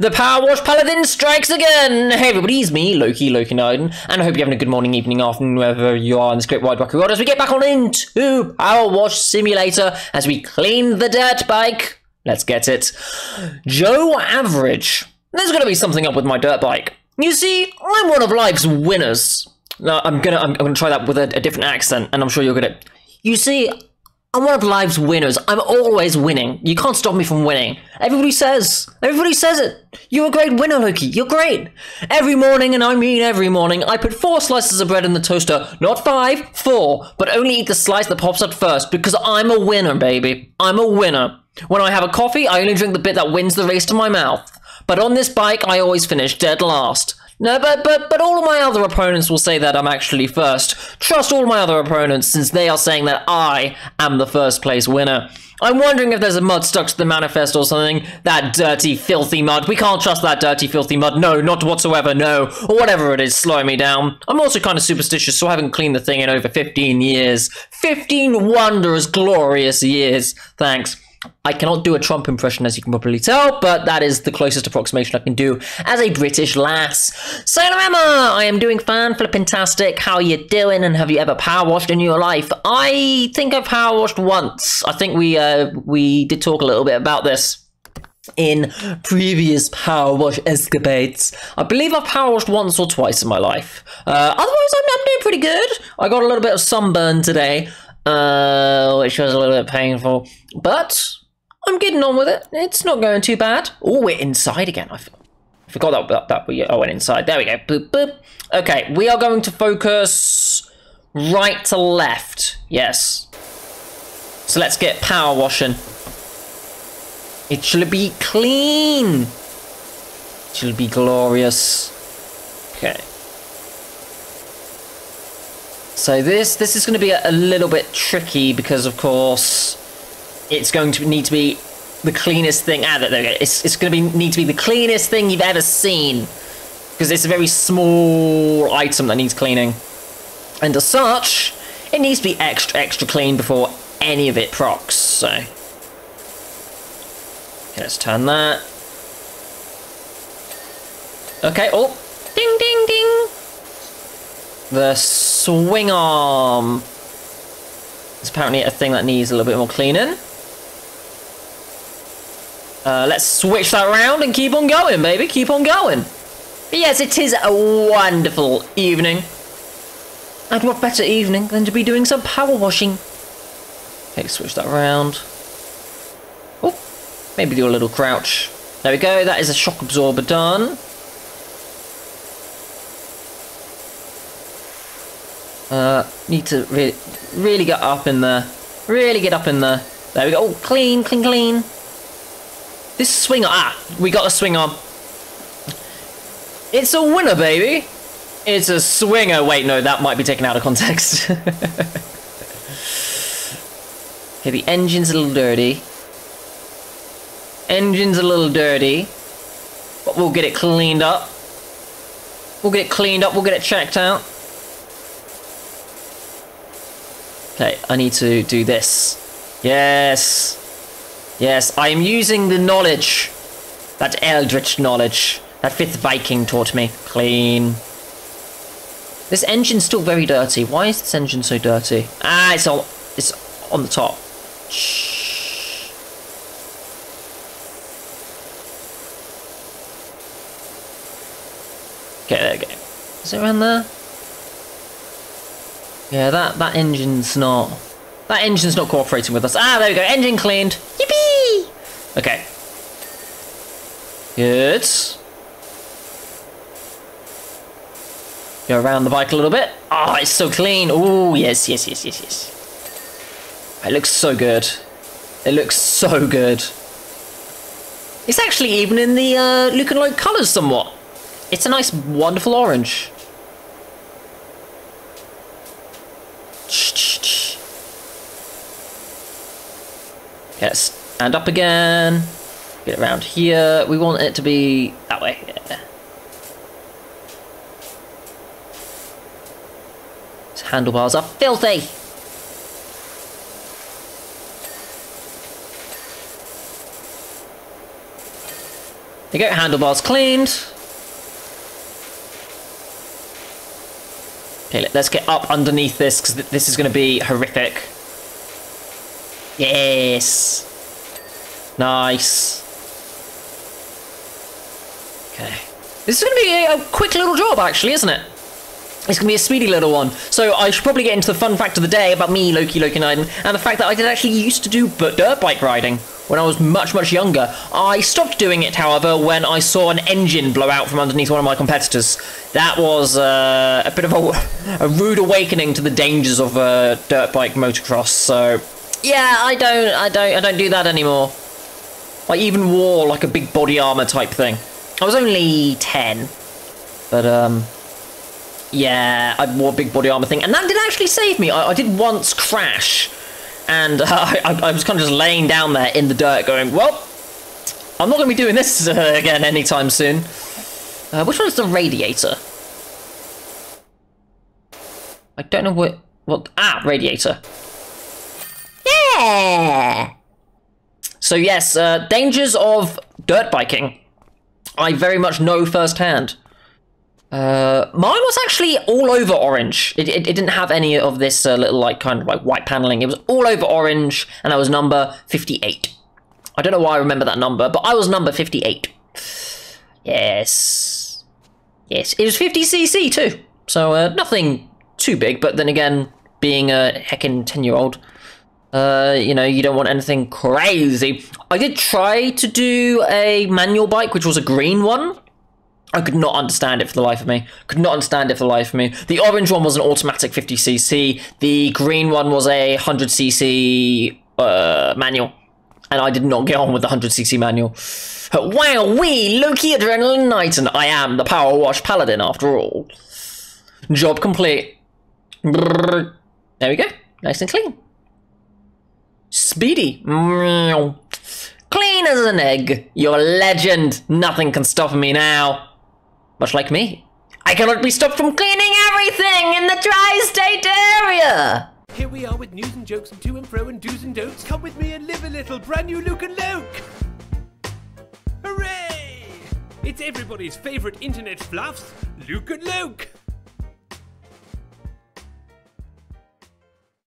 The Power Wash Paladin strikes again! Hey everybody, it's me, Loki, Loki Niden, and I hope you're having a good morning, evening, afternoon, wherever you are in this great wide wacky world as we get back on into Power Wash Simulator as we clean the dirt bike. Let's get it. Joe Average. There's gonna be something up with my dirt bike. You see, I'm one of life's winners. No, I'm gonna I'm, I'm gonna try that with a, a different accent, and I'm sure you're gonna. You see, I'm one of life's winners. I'm always winning. You can't stop me from winning. Everybody says, everybody says it. You're a great winner, Loki. You're great. Every morning, and I mean every morning, I put four slices of bread in the toaster. Not five, four. But only eat the slice that pops out first because I'm a winner, baby. I'm a winner. When I have a coffee, I only drink the bit that wins the race to my mouth. But on this bike, I always finish dead last. No, but but but all of my other opponents will say that I'm actually first. Trust all my other opponents since they are saying that I am the first place winner. I'm wondering if there's a mud stuck to the manifest or something. That dirty, filthy mud. We can't trust that dirty, filthy mud. No, not whatsoever. No, or whatever it is slowing me down. I'm also kind of superstitious, so I haven't cleaned the thing in over 15 years. 15 wondrous, glorious years. Thanks. I cannot do a Trump impression, as you can probably tell, but that is the closest approximation I can do as a British lass. Sailor Emma, I am doing fan flipping-tastic. How are you doing? And have you ever power washed in your life? I think I've power washed once. I think we uh, we did talk a little bit about this in previous power wash escapades. I believe I've power washed once or twice in my life. Uh, otherwise, I'm, I'm doing pretty good. I got a little bit of sunburn today, uh, which was a little bit painful, but I'm getting on with it. It's not going too bad. Oh, we're inside again. I forgot that, that, that we oh, went inside. There we go. Boop, boop. Okay, we are going to focus right to left. Yes. So let's get power washing. It shall be clean. It shall be glorious. Okay. So this this is going to be a, a little bit tricky because of course it's going to need to be the cleanest thing. Ah, there. It's it's going to be need to be the cleanest thing you've ever seen because it's a very small item that needs cleaning, and as such, it needs to be extra extra clean before any of it procs. So. Okay, let's turn that. Okay, oh, ding, ding, ding. The swing arm is apparently a thing that needs a little bit more cleaning. Uh, let's switch that around and keep on going, baby. Keep on going. But yes, it is a wonderful evening. And what better evening than to be doing some power washing? Okay, switch that around. Oh, maybe do a little crouch. There we go. That is a shock absorber done. Uh, need to really, really get up in there. Really get up in there. There we go. Oh, clean, clean, clean. This swing ah, we got a swing on. It's a winner, baby. It's a swinger. Wait, no, that might be taken out of context. okay, the engine's a little dirty. Engine's a little dirty. But we'll get it cleaned up. We'll get it cleaned up, we'll get it checked out. Okay, I need to do this. Yes. Yes, I am using the knowledge. That eldritch knowledge. That fifth Viking taught me. Clean. This engine's still very dirty. Why is this engine so dirty? Ah, it's on, it's on the top. Shh. Okay, there we go. Is it around there? Yeah, that, that engine's not... That engine's not cooperating with us. Ah, there we go. Engine cleaned. Okay. Good. Go around the bike a little bit. Oh, it's so clean. Oh, yes, yes, yes, yes, yes. It looks so good. It looks so good. It's actually even in the uh, and Luke colours somewhat. It's a nice, wonderful orange. Okay, let's up again. Get around here. We want it to be that way. Yeah. These handlebars are filthy. There you go, handlebars cleaned. Okay, let's get up underneath this because this is going to be horrific. Yes. Nice. Okay. This is going to be a, a quick little job, actually, isn't it? It's going to be a speedy little one. So I should probably get into the fun fact of the day about me, Loki Loki Naiden, and the fact that I did actually used to do dirt bike riding when I was much, much younger. I stopped doing it, however, when I saw an engine blow out from underneath one of my competitors. That was uh, a bit of a, a, rude awakening to the dangers of uh, dirt bike motocross. So, yeah, I don't, I don't, I don't do that anymore. I even wore like a big body armor type thing. I was only ten, but um, yeah, I wore a big body armor thing, and that did actually save me. I, I did once crash and uh, I, I, was kind of just laying down there in the dirt going, well, I'm not going to be doing this uh, again anytime soon. Uh, which one's the radiator? I don't know what... what ah, radiator. Yeah! So yes, uh, dangers of dirt biking. I very much know firsthand. Uh, mine was actually all over orange. It, it, it didn't have any of this uh, little like kind of like white paneling. It was all over orange, and I was number 58. I don't know why I remember that number, but I was number 58. Yes. Yes, it was 50cc too. So uh, nothing too big, but then again, being a heckin' 10 year old, uh, you know, you don't want anything crazy. I did try to do a manual bike, which was a green one. I could not understand it for the life of me. Could not understand it for the life of me. The orange one was an automatic 50cc. The green one was a 100cc uh, manual. And I did not get on with the 100cc manual. Wow, we Loki Adrenaline Knight, and I am the Power Wash Paladin after all. Job complete. There we go. Nice and clean. Speedy. Clean as an egg. You're a legend. Nothing can stop me now. Much like me. I cannot be stopped from cleaning everything in the tri-state area! Here we are with news and jokes and to and fro and do's and don'ts. Come with me and live a little brand new Luk and Lok! Hooray! It's everybody's favourite internet fluffs, Luk and Lok!